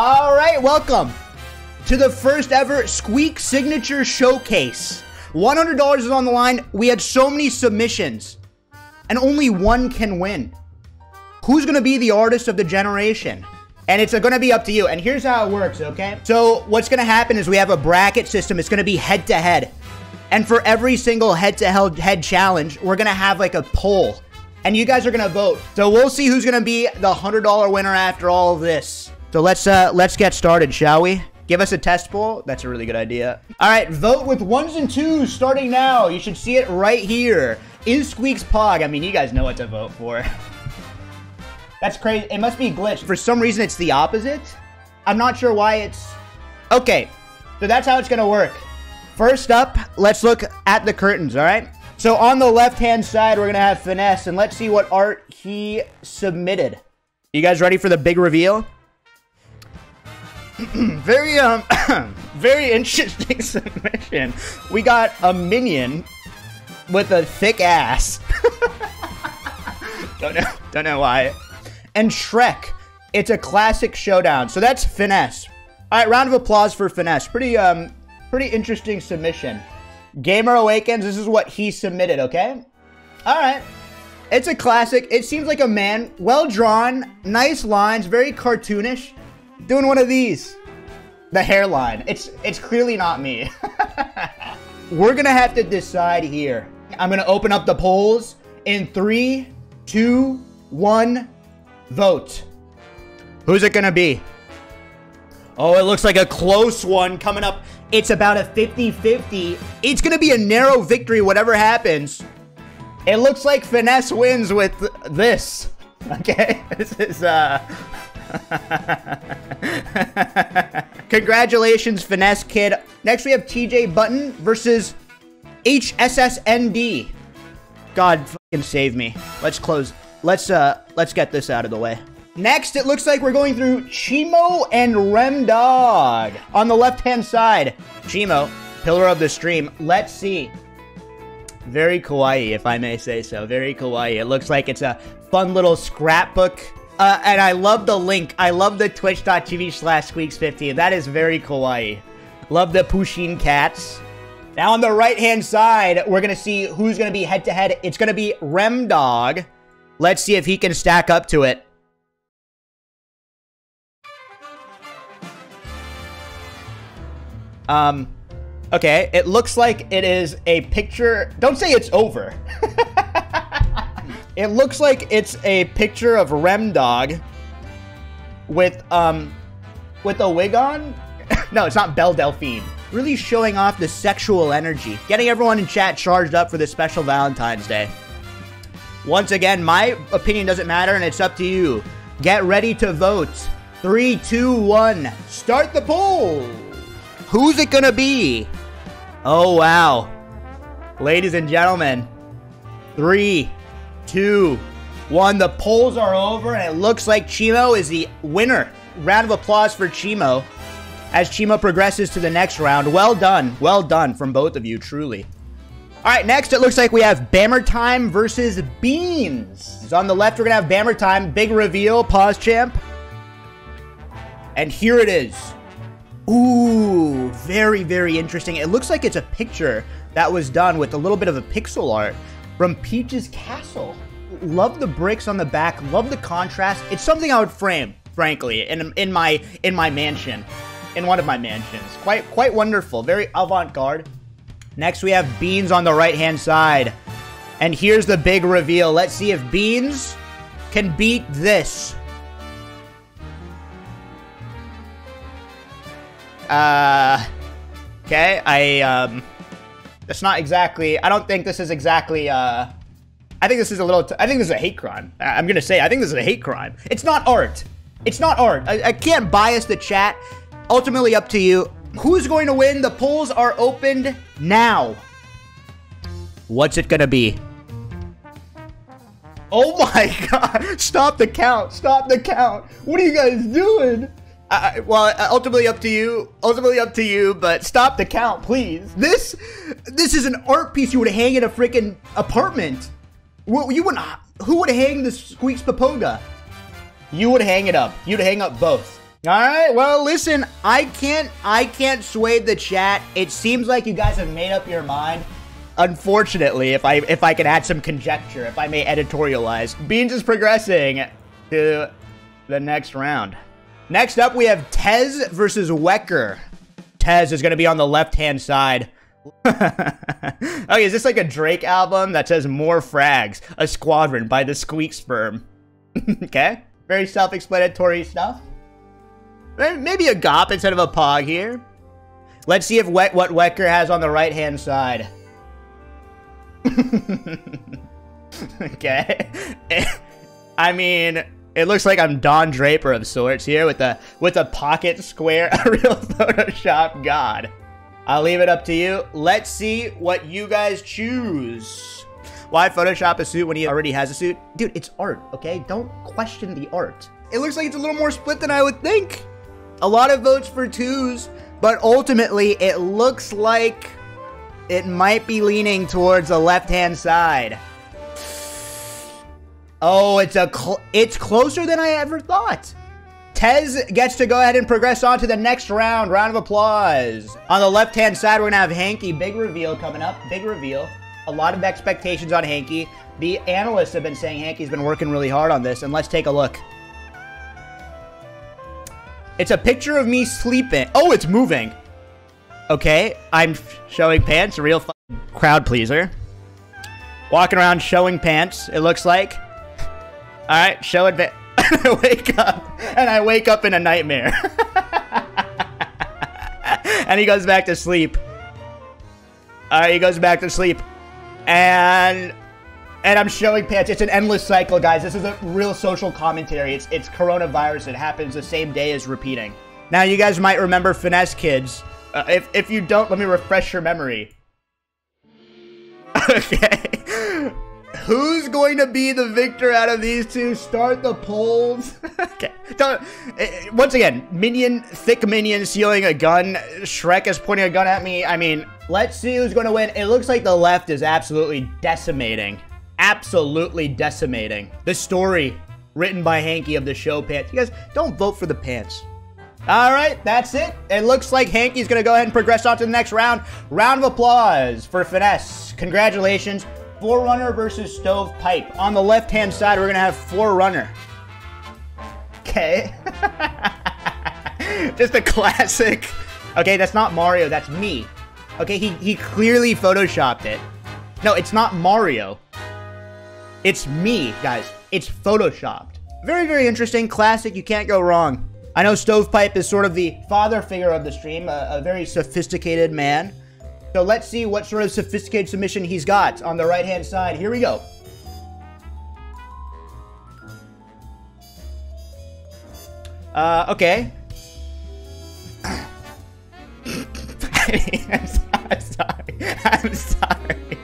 All right, welcome to the first ever Squeex Signature Showcase. $100 is on the line. We had so many submissions, and only one can win. Who's going to be the artist of the generation? And it's going to be up to you. And here's how it works, okay? So what's going to happen is we have a bracket system. It's going to be head-to-head. And for every single head-to-head head challenge, we're going to have like a poll. And you guys are going to vote. So we'll see who's going to be the $100 winner after all of this. So let's uh let's get started, shall we? Give us a test poll. That's a really good idea. All right, vote with ones and twos starting now. You should see it right here. Is Squeex Pog? I mean, you guys know what to vote for. That's crazy. It must be glitched. For some reason, it's the opposite. I'm not sure why it's... Okay, so that's how it's going to work. First up, let's look at the curtains, all right? So on the left-hand side, we're going to have Finesse, and let's see what art he submitted. You guys ready for the big reveal? very um very interesting submission. We got a minion with a thick ass. don't know don't know why. And Shrek. It's a classic showdown. So that's finesse. Alright, round of applause for finesse. Pretty um pretty interesting submission. Gamer Awakens, this is what he submitted, okay? Alright. It's a classic. It seems like a man, well drawn, nice lines, very cartoonish doing one of these. The hairline. It's it's clearly not me. We're gonna have to decide here. I'm gonna open up the polls in three, two, one, vote. Who's it gonna be? Oh, it looks like a close one coming up. It's about a 50-50. It's gonna be a narrow victory, whatever happens. It looks like Finesse wins with this. Okay, this is uh Congratulations, Finesse Kid. Next, we have TJ Button versus HSSND. God fucking save me. Let's close. Let's uh let's get this out of the way. Next, it looks like we're going through Chimo and Rem Dog. On the left-hand side, Chimo, pillar of the stream. Let's see. Very kawaii, if I may say so. Very kawaii. It looks like it's a fun little scrapbook uh, and I love the link. I love the twitch.tv slash squeex15. That is very kawaii. Love the Pusheen cats. Now on the right-hand side, we're going to see who's going to be head-to-head. -head. It's going to be Rem Dog. Let's see if he can stack up to it. Um, okay, it looks like it is a picture. Don't say it's over. It looks like it's a picture of Rem Dog with um with a wig on. no, it's not Belle Delphine. Really showing off the sexual energy. Getting everyone in chat charged up for this special Valentine's Day. Once again, my opinion doesn't matter and it's up to you. Get ready to vote. Three, two, one. Start the poll. Who's it gonna be? Oh, wow. Ladies and gentlemen, three, two, one. The polls are over, and it looks like Chimo is the winner. Round of applause for Chimo as Chimo progresses to the next round. Well done. Well done from both of you, truly. All right, next it looks like we have Bammer Time versus Beans. on the left, we're going to have Bammer Time. Big reveal, pause champ. And here it is. Ooh, very, very interesting. It looks like it's a picture that was done with a little bit of a pixel art from Peach's Castle. Love the bricks on the back. Love the contrast. It's something I would frame, frankly, in in my in my mansion, in one of my mansions. Quite quite wonderful. Very avant-garde. Next, we have Beans on the right-hand side. And here's the big reveal. Let's see if Beans can beat this. Uh, okay, I, um, that's not exactly, I don't think this is exactly, uh, I think this is a little, I think this is a hate crime. I- am gonna say, I think this is a hate crime. It's not art. It's not art. I, I can't bias the chat. Ultimately up to you. Who's going to win? The polls are opened now. What's it gonna be? Oh my god! Stop the count! Stop the count! What are you guys doing? I, well, ultimately up to you. Ultimately up to you, but stop the count, please. This, this is an art piece you would hang in a freaking apartment. You wouldn't. Who would hang the Squeex Papoga? You would hang it up. You'd hang up both. All right. Well, listen, I can't I can't sway the chat. It seems like you guys have made up your mind. Unfortunately, if I if I can add some conjecture, if I may editorialize, Beans is progressing to the next round. Next up, we have Tez versus Wecker. Tez is going to be on the left-hand side. okay, is this like a Drake album that says more frags, a squadron by the Squeex Sperm? okay, very self-explanatory stuff. Maybe a Gop instead of a Pog here. Let's see if what Wecker has on the right-hand side. okay. I mean, it looks like I'm Don Draper of sorts here with a with a pocket square, a real Photoshop god. I'll leave it up to you. Let's see what you guys choose. Why Photoshop a suit when he already has a suit? Dude, it's art, okay? Don't question the art. It looks like it's a little more split than I would think. A lot of votes for twos, but ultimately it looks like it might be leaning towards the left-hand side. Oh, it's a cl it's closer than I ever thought. Tez gets to go ahead and progress on to the next round. Round of applause. On the left-hand side, we're going to have Hanky. Big reveal coming up. Big reveal. A lot of expectations on Hanky. The analysts have been saying Hanky's been working really hard on this, and let's take a look. It's a picture of me sleeping. Oh, it's moving. Okay, I'm showing pants, real crowd pleaser. Walking around showing pants, it looks like. All right, showing pants. I wake up, and I wake up in a nightmare. and he goes back to sleep. All right, he goes back to sleep. And and I'm showing pants. It's an endless cycle, guys. This is a real social commentary. It's it's coronavirus. It happens the same day as repeating. Now, you guys might remember Finesse Kids. Uh, if, if you don't, let me refresh your memory. okay. Who's going to be the victor out of these two? Start the polls. okay. Uh, once again, minion, thick minion stealing a gun. Shrek is pointing a gun at me. I mean, let's see who's going to win. It looks like the left is absolutely decimating. Absolutely decimating. The story written by Hanky of the show pants. You guys, don't vote for the pants. All right, that's it. It looks like Hanky's going to go ahead and progress on to the next round. Round of applause for Finesse. Congratulations. Forerunner versus Stovepipe. On the left-hand side, we're going to have Forerunner. Okay. Just a classic. Okay, that's not Mario. That's me. Okay, he, he clearly photoshopped it. No, it's not Mario. It's me, guys. It's photoshopped. Very, very interesting. Classic. You can't go wrong. I know Stovepipe is sort of the father figure of the stream, a, a very sophisticated man. So let's see what sort of sophisticated submission he's got on the right-hand side. Here we go. Uh, okay. I'm, sorry. I'm sorry.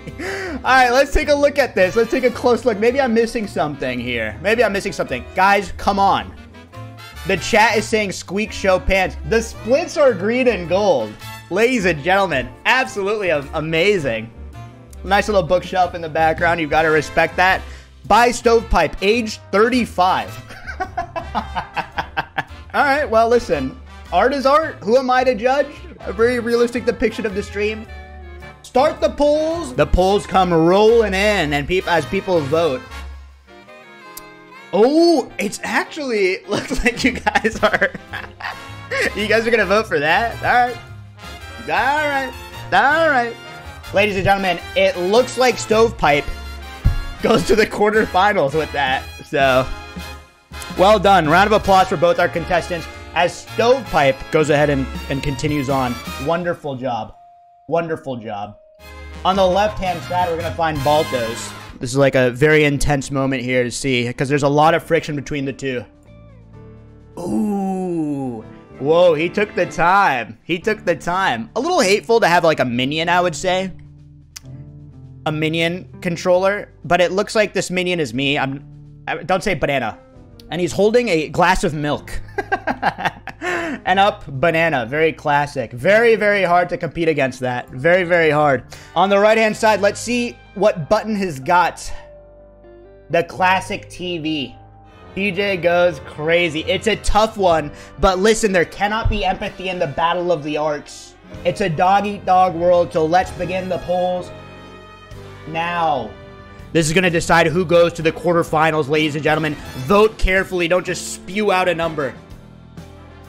All right, let's take a look at this. Let's take a close look. Maybe I'm missing something here. Maybe I'm missing something. Guys, come on. The chat is saying Squeex Show Pants. The splits are green and gold. Ladies and gentlemen, absolutely amazing. Nice little bookshelf in the background. You've got to respect that. By Stovepipe, age 35. All right, well, listen. Art is art. Who am I to judge? A very realistic depiction of the stream. Start the polls. The polls come rolling in, and peop as people vote. Oh, it's actually looks like you guys are. you guys are gonna vote for that? All right, all right, all right. Ladies and gentlemen, it looks like Stovepipe goes to the quarterfinals with that. So, well done. Round of applause for both our contestants as Stovepipe goes ahead and, and continues on. Wonderful job. Wonderful job. On the left-hand side, we're going to find Baltos. This is like a very intense moment here to see because there's a lot of friction between the two. Ooh. Whoa, he took the time. He took the time. A little hateful to have like a minion, I would say. A minion controller, but it looks like this minion is me. I'm don't say banana. And he's holding a glass of milk. and up banana, very classic. Very, very hard to compete against that. Very, very hard. On the right-hand side, let's see what button has got. The classic TV. TJ goes crazy. It's a tough one, but listen, there cannot be empathy in the battle of the arts. It's a dog eat dog world, so let's begin the polls now. This is going to decide who goes to the quarterfinals, ladies and gentlemen. Vote carefully, don't just spew out a number.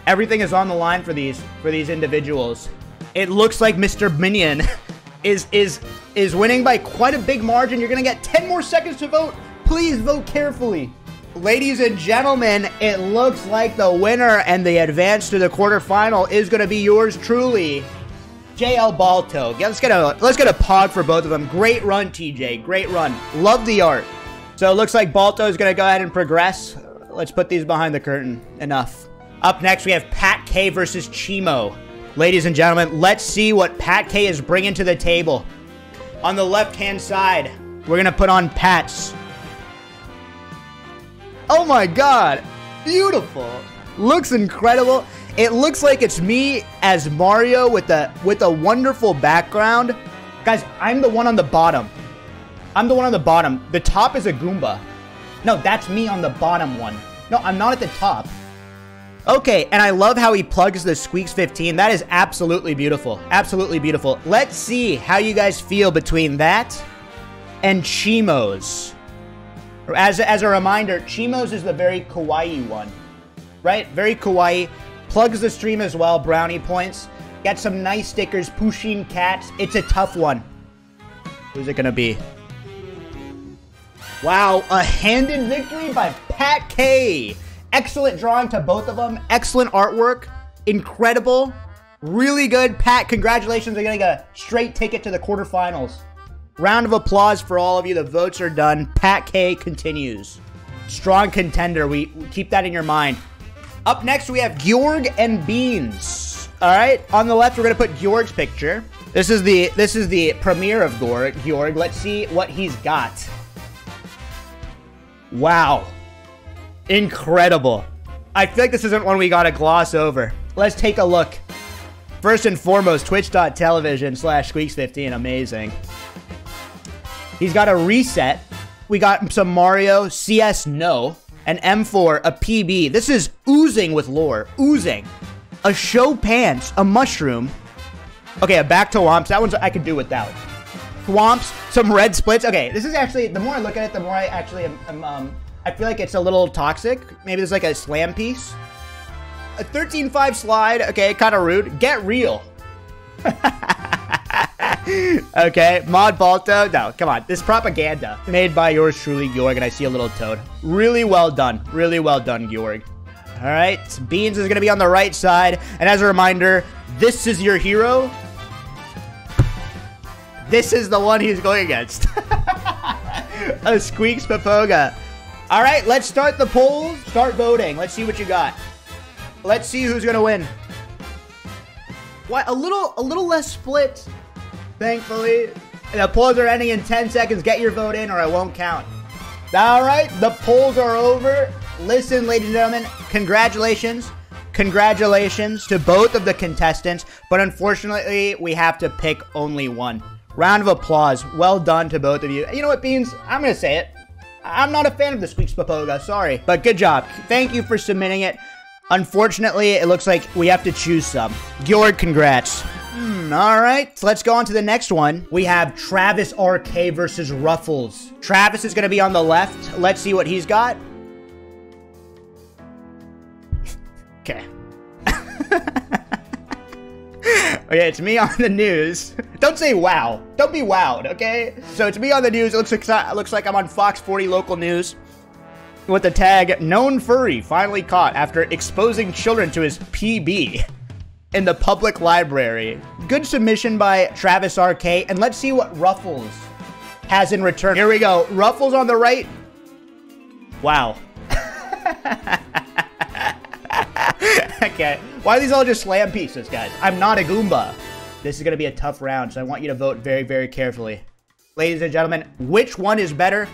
Everything is on the line for these for these individuals. It looks like Mr. Minion is is is winning by quite a big margin. You're going to get 10 more seconds to vote. Please vote carefully. Ladies and gentlemen, it looks like the winner and the advance to the quarterfinal is going to be yours truly. JL Balto. Let's get a let's get a pod for both of them. Great run, TJ. Great run. Love the art. So it looks like Balto is going to go ahead and progress. Let's put these behind the curtain. Enough. Up next, we have Pat K versus Chimo. Ladies and gentlemen, let's see what Pat K is bringing to the table. On the left-hand side, we're going to put on Pat's. Oh my god. Beautiful. Looks incredible. It looks like it's me as Mario with a with a wonderful background. Guys, I'm the one on the bottom. I'm the one on the bottom. The top is a Goomba. No, that's me on the bottom one. No, I'm not at the top. Okay, and I love how he plugs the Squeex 15. That is absolutely beautiful. Absolutely beautiful. Let's see how you guys feel between that and Chimo's. As, as a reminder, Chimo's is the very kawaii one, right? Very kawaii. Plugs the stream as well, brownie points. Got some nice stickers, Pusheen Cats. It's a tough one. Who's it gonna be? Wow, a hand-in victory by Pat K. Excellent drawing to both of them. Excellent artwork. Incredible. Really good. Pat, congratulations on getting a straight ticket to the quarterfinals. Round of applause for all of you. The votes are done. Pat K continues. Strong contender. We, we keep that in your mind. Up next, we have Georg and Beans. All right, on the left, we're gonna put Georg's picture. This is the this is the premiere of Georg. Georg. Let's see what he's got. Wow, incredible. I feel like this isn't one we gotta gloss over. Let's take a look. First and foremost, twitch.television slash squeex15. Amazing. He's got a reset. We got some Mario, CS No an M4, a PB. This is oozing with lore. Oozing. A show pants, a mushroom. Okay, a back to Whomps. That one's I could do without. Whomps, some red splits. Okay, this is actually, the more I look at it, the more I actually am, am um, I feel like it's a little toxic. Maybe there's like a slam piece. A 13-5 slide. Okay, kind of rude. Get real. okay, Mod Balto. No, come on. This propaganda made by yours truly, Georg, and I see a little toad. Really well done. Really well done, Georg. All right, Beans is going to be on the right side. And as a reminder, this is your hero. This is the one he's going against. a Squeex Papoga. All right, let's start the polls. Start voting. Let's see what you got. Let's see who's going to win. What? A little, a little less split thankfully. The polls are ending in 10 seconds. Get your vote in or I won't count. All right, the polls are over. Listen, ladies and gentlemen, congratulations. Congratulations to both of the contestants, but unfortunately, we have to pick only one. Round of applause. Well done to both of you. You know what, Beans? I'm going to say it. I'm not a fan of the Squeex Papoga, sorry. But good job. Thank you for submitting it. Unfortunately, it looks like we have to choose some. Georg, congrats. Hmm, all right, so let's go on to the next one. We have Travis RK versus Ruffles. Travis is going to be on the left. Let's see what he's got. okay. okay, it's me on the news. Don't say wow. Don't be wowed, okay? So it's me on the news. It looks like, it looks like I'm on Fox 40 local news with the tag known furry finally caught after exposing children to his PB in the public library. Good submission by Travis RK, and let's see what Ruffles has in return. Here we go. Ruffles on the right. Wow. okay. Why are these all just slam pieces, guys? I'm not a Goomba. This is going to be a tough round, so I want you to vote very, very carefully. Ladies and gentlemen, which one is better?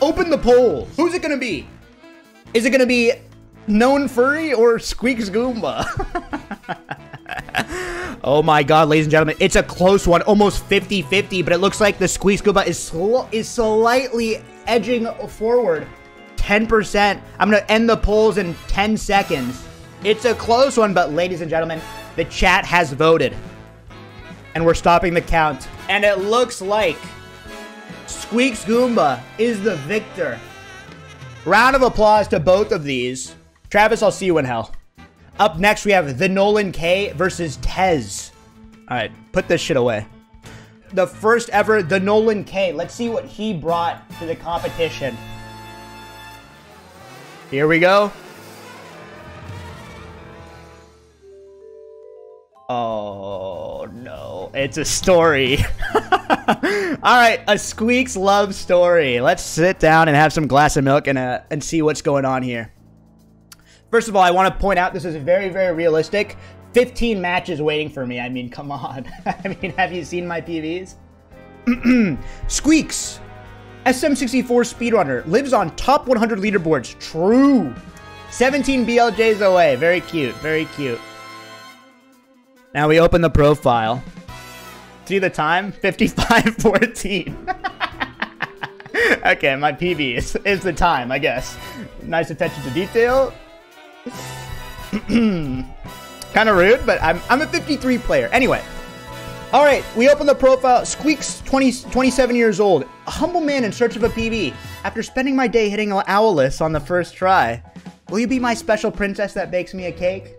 Open the polls. Who's it going to be? Is it going to be Known Furry or Squeex Goomba? oh my god, ladies and gentlemen, it's a close one, almost 50-50, but it looks like the Squeex Goomba is, is slightly edging forward. 10%. I'm going to end the polls in 10 seconds. It's a close one, but ladies and gentlemen, the chat has voted. And we're stopping the count. And it looks like Squeex Goomba is the victor. Round of applause to both of these. Travis, I'll see you in hell. Up next, we have the Nolan K versus Tez. All right, put this shit away. The first ever, the Nolan K. Let's see what he brought to the competition. Here we go. Oh no, it's a story. All right, a Squeex love story. Let's sit down and have some glass of milk and uh, and see what's going on here. First of all, I want to point out this is very very realistic. 15 matches waiting for me. I mean, come on. I mean, have you seen my PBs? Squeex, SM64 speedrunner, lives on top 100 leaderboards. True. 17 BLJs away. Very cute. Very cute. Now we open the profile. See the time? 55.14. okay, my PB is, is the time, I guess. Nice attention to detail. kind of rude, but I'm, I'm a 53 player. Anyway. All right, we open the profile. Squeex, 20, 27 years old. A humble man in search of a PB. After spending my day hitting Owless on the first try, will you be my special princess that bakes me a cake?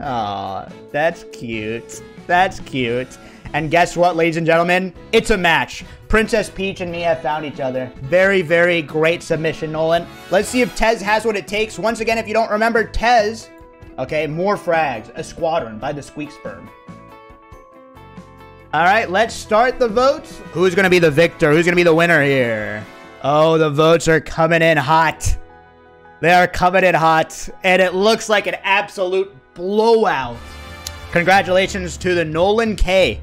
Aw, that's cute. That's cute. And guess what, ladies and gentlemen? It's a match. Princess Peach and me have found each other. Very, very great submission, Nolan. Let's see if Tez has what it takes. Once again, if you don't remember, Tez, okay, more frags, a squadron by the Squeex Sperm. All right, let's start the votes. Who's going to be the victor? Who's going to be the winner here? Oh, the votes are coming in hot. They are coming in hot, and it looks like an absolute blowout. Congratulations to the Nolan K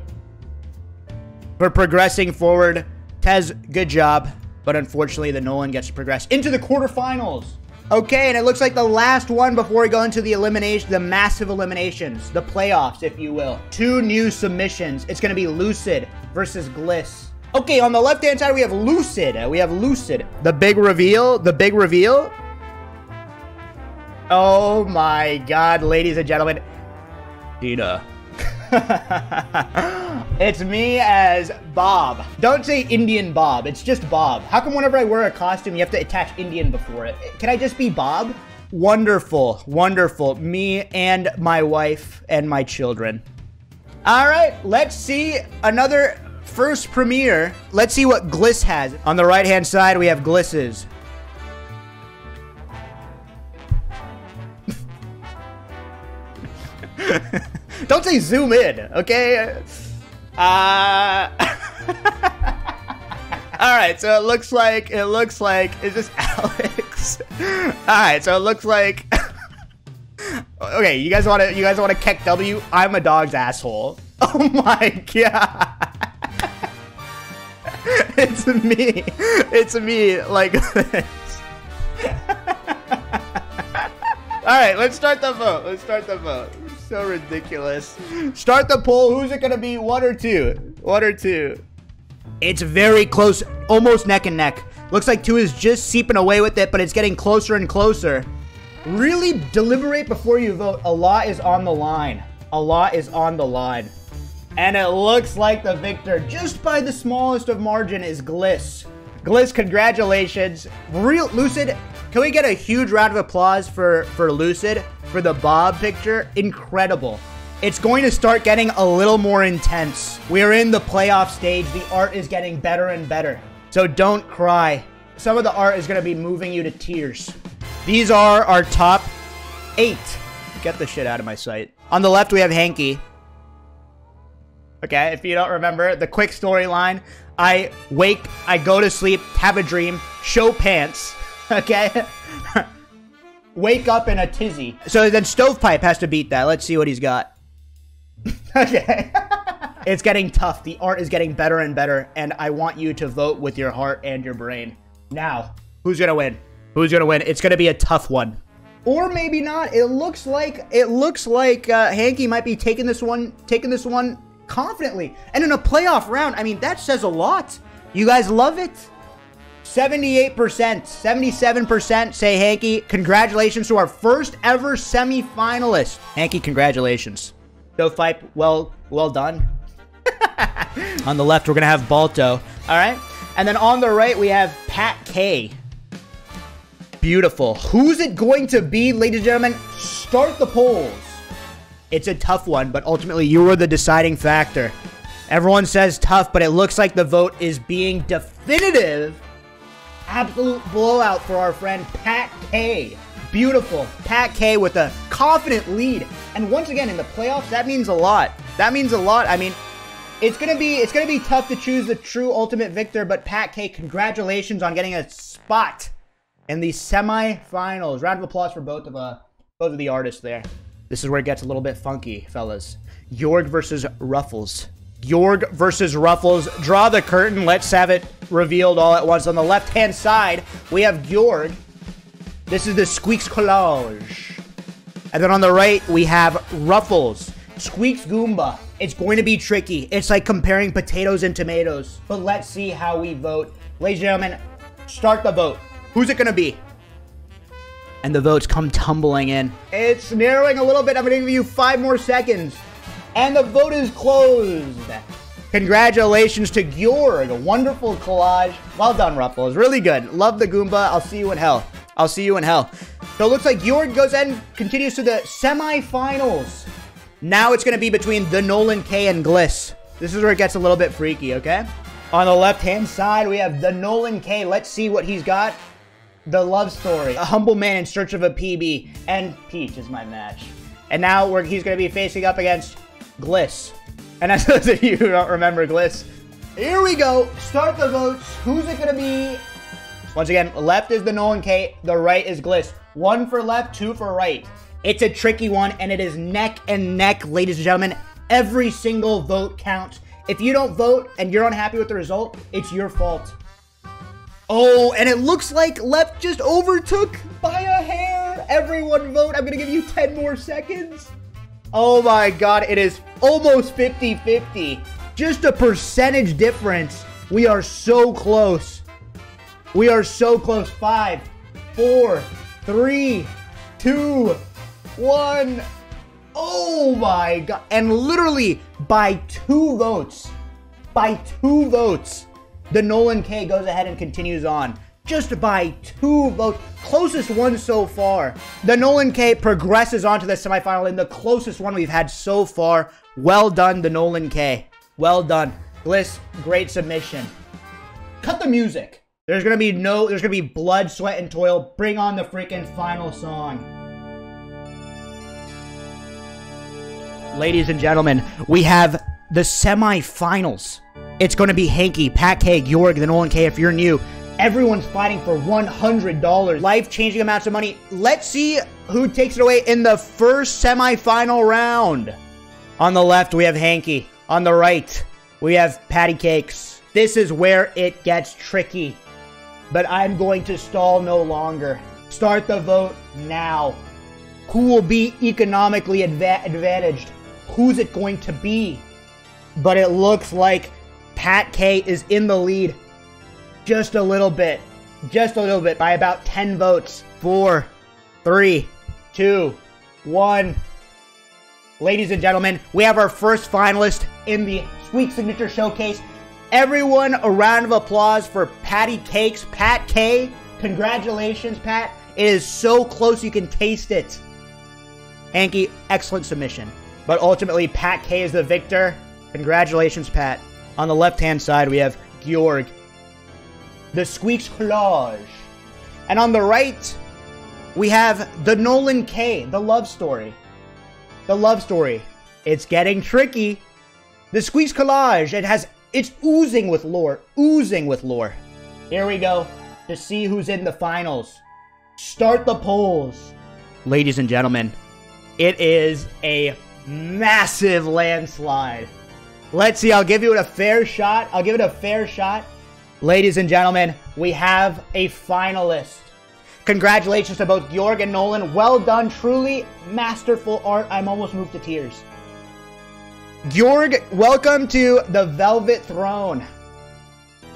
for progressing forward. Tez, good job. But unfortunately, the Nolan gets to progress into the quarterfinals. Okay, and it looks like the last one before we go into the elimination, the massive eliminations, the playoffs, if you will. Two new submissions. It's going to be Lucid versus Gliss. Okay, on the left-hand side, we have Lucid. Uh, we have Lucid. The big reveal, the big reveal Oh my god, ladies and gentlemen. Dina. it's me as Bob. Don't say Indian Bob, it's just Bob. How come whenever I wear a costume, you have to attach Indian before it? Can I just be Bob? Wonderful, wonderful. Me and my wife and my children. All right, let's see another first premiere. Let's see what Gliss has. On the right hand side, we have Glisses. Don't say zoom in, okay? Uh All right, so it looks like it looks like is this Alex? All right, so it looks like Okay, you guys want to you guys want to kick W? I'm a dog's asshole. Oh my god. it's me. It's me like this. All right, let's start the vote. Let's start the vote so ridiculous. Start the poll. Who's it going to be? One or two? One or two? It's very close, almost neck and neck. Looks like two is just seeping away with it, but it's getting closer and closer. Really deliberate before you vote. A lot is on the line. A lot is on the line. And it looks like the victor, just by the smallest of margin, is Gliss. Gliss, congratulations. Real Lucid, can we get a huge round of applause for, for Lucid? for the Bob picture, incredible. It's going to start getting a little more intense. We're in the playoff stage. The art is getting better and better. So don't cry. Some of the art is going to be moving you to tears. These are our top eight. Get the shit out of my sight. On the left, we have Hanky. Okay, if you don't remember, the quick storyline. I wake, I go to sleep, have a dream, show pants. Okay? wake up in a tizzy. So then Stovepipe has to beat that. Let's see what he's got. okay. it's getting tough. The art is getting better and better, and I want you to vote with your heart and your brain. Now, who's gonna win? Who's gonna win? It's gonna be a tough one. Or maybe not. It looks like it looks like uh, Hanky might be taking this one, taking this one confidently. And in a playoff round, I mean, that says a lot. You guys love it. 78%, 77% say Hanky. Congratulations to our first ever semi-finalist. Hanky, congratulations. So fight, well, well done. on the left, we're gonna have Balto. All right, and then on the right, we have Pat K. Beautiful. Who's it going to be, ladies and gentlemen? Start the polls. It's a tough one, but ultimately, you were the deciding factor. Everyone says tough, but it looks like the vote is being definitive. Absolute blowout for our friend Pat K. Beautiful. Pat K with a confident lead. And once again, in the playoffs, that means a lot. That means a lot. I mean, it's gonna be it's gonna be tough to choose the true ultimate victor, but Pat K, congratulations on getting a spot in the semifinals. Round of applause for both of uh both of the artists there. This is where it gets a little bit funky, fellas. Georg versus Ruffles. Georg versus Ruffles. Draw the curtain. Let's have it revealed all at once. On the left-hand side, we have Georg. This is the Squeex Collage. And then on the right, we have Ruffles. Squeaks Goomba. It's going to be tricky. It's like comparing potatoes and tomatoes. But let's see how we vote. Ladies and gentlemen, start the vote. Who's it going to be? And the votes come tumbling in. It's narrowing a little bit. I'm going to give you five more seconds. And the vote is closed. Congratulations to Georg. A wonderful collage. Well done, Ruffles. Really good. Love the Goomba. I'll see you in hell. I'll see you in hell. So it looks like Georg goes and continues to the semifinals. Now it's going to be between the Nolan K and Gliss. This is where it gets a little bit freaky, okay? On the left-hand side, we have the Nolan K. Let's see what he's got. The love story. A humble man in search of a PB. And Peach is my match. And now he's going to be facing up against Gliss. And as those of you who don't remember Gliss, here we go. Start the votes. Who's it going to be? Once again, left is the Nolan K, the right is Gliss. One for left, two for right. It's a tricky one, and it is neck and neck, ladies and gentlemen. Every single vote counts. If you don't vote and you're unhappy with the result, it's your fault. Oh, and it looks like left just overtook by a hair. Everyone vote. I'm going to give you 10 more seconds. Oh my god, it is almost 50-50. Just a percentage difference. We are so close. We are so close. Five, four, three, two, one. Oh my god. And literally by two votes, by two votes, the Nolan K goes ahead and continues on just by two votes. Closest one so far. The Nolan K progresses on to the semifinal in the closest one we've had so far. Well done, the Nolan K. Well done. Gliss, great submission. Cut the music. There's gonna be no, there's gonna be blood, sweat, and toil. Bring on the freaking final song. Ladies and gentlemen, we have the semifinals. It's to be Hanky, Pat K, Georg, the Nolan K. If you're new, Everyone's fighting for $100. Life-changing amounts of money. Let's see who takes it away in the first semifinal round. On the left, we have Hanky. On the right, we have Patty Cakes. This is where it gets tricky. But I'm going to stall no longer. Start the vote now. Who will be economically adva advantaged? Who's it going to be? But it looks like Pat K is in the lead just a little bit. Just a little bit by about 10 votes. Four, three, two, one. Ladies and gentlemen, we have our first finalist in the Sweet Signature Showcase. Everyone, a round of applause for Patty Cakes. Pat K. Congratulations, Pat. It is so close you can taste it. Hanky, excellent submission. But ultimately, Pat K is the victor. Congratulations, Pat. On the left-hand side, we have Georg the Squeex Collage. And on the right, we have the Nolan K, the love story. The love story. It's getting tricky. The Squeaks Collage, it has, it's oozing with lore, oozing with lore. Here we go to see who's in the finals. Start the polls. Ladies and gentlemen, it is a massive landslide. Let's see, I'll give you a fair shot. I'll give it a fair shot. Ladies and gentlemen, we have a finalist. Congratulations to both Georg and Nolan. Well done, truly masterful art. I'm almost moved to tears. Georg, welcome to the Velvet Throne.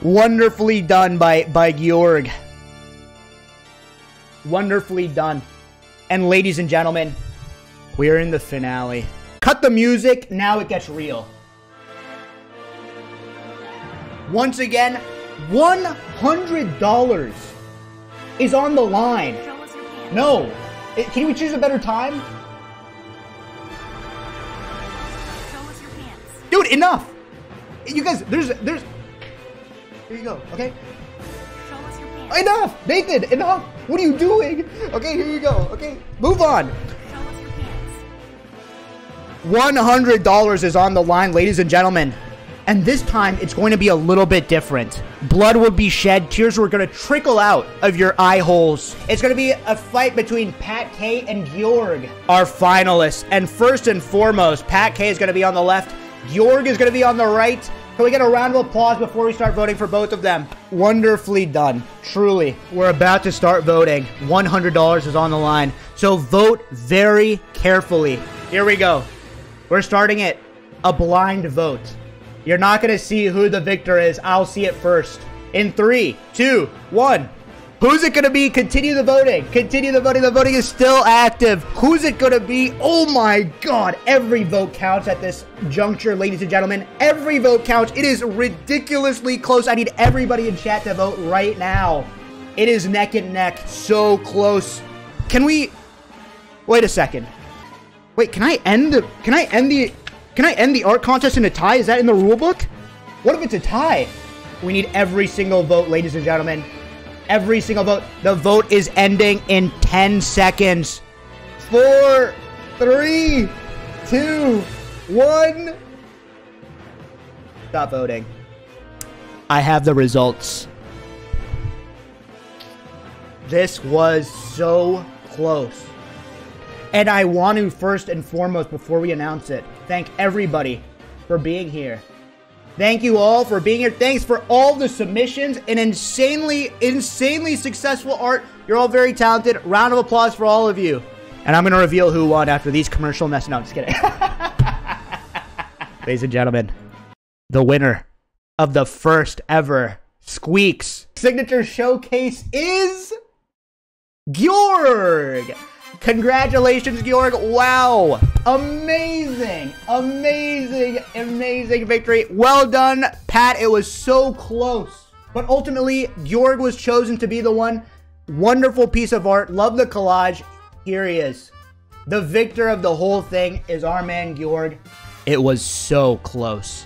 Wonderfully done by, by Georg. Wonderfully done. And ladies and gentlemen, we are in the finale. Cut the music, now it gets real. Once again, $100 is on the line. No. It, can we choose a better time? Dude, enough! You guys, there's, there's... Here you go, okay? Enough! Nathan, enough! What are you doing? Okay, here you go, okay? Move on! $100 is on the line, ladies and gentlemen. And this time, it's going to be a little bit different. Blood will be shed, tears were going to trickle out of your eye holes. It's going to be a fight between Pat K and Georg, our finalists. And first and foremost, Pat K is going to be on the left, Georg is going to be on the right. Can we get a round of applause before we start voting for both of them? Wonderfully done. Truly. We're about to start voting. $100 is on the line. So vote very carefully. Here we go. We're starting it. A blind vote. You're not going to see who the victor is. I'll see it first. In three, two, one. Who's it going to be? Continue the voting. Continue the voting. The voting is still active. Who's it going to be? Oh my god. Every vote counts at this juncture, ladies and gentlemen. Every vote counts. It is ridiculously close. I need everybody in chat to vote right now. It is neck and neck. So close. Can we... Wait a second. Wait, can I end the... Can I end the... Can I end the art contest in a tie? Is that in the rule book? What if it's a tie? We need every single vote, ladies and gentlemen. Every single vote. The vote is ending in 10 seconds. Four, three, two, one. Stop voting. I have the results. This was so close. And I want to first and foremost, before we announce it, thank everybody for being here. Thank you all for being here. Thanks for all the submissions and insanely, insanely successful art. You're all very talented. Round of applause for all of you. And I'm going to reveal who won after these commercial mess. No, I'm just kidding. Ladies and gentlemen, the winner of the first ever Squeex Signature Showcase is Georg. Congratulations, Georg. Wow. Amazing. Amazing, amazing victory. Well done, Pat. It was so close. But ultimately, Georg was chosen to be the one. Wonderful piece of art. Love the collage. Here he is. The victor of the whole thing is our man, Georg. It was so close.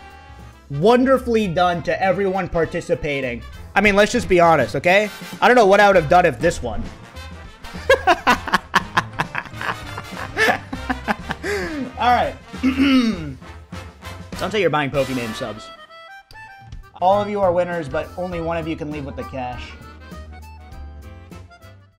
Wonderfully done to everyone participating. I mean, let's just be honest, okay? I don't know what I would have done if this one. Alright. Don't say you're buying Pokemon subs. All of you are winners, but only one of you can leave with the cash.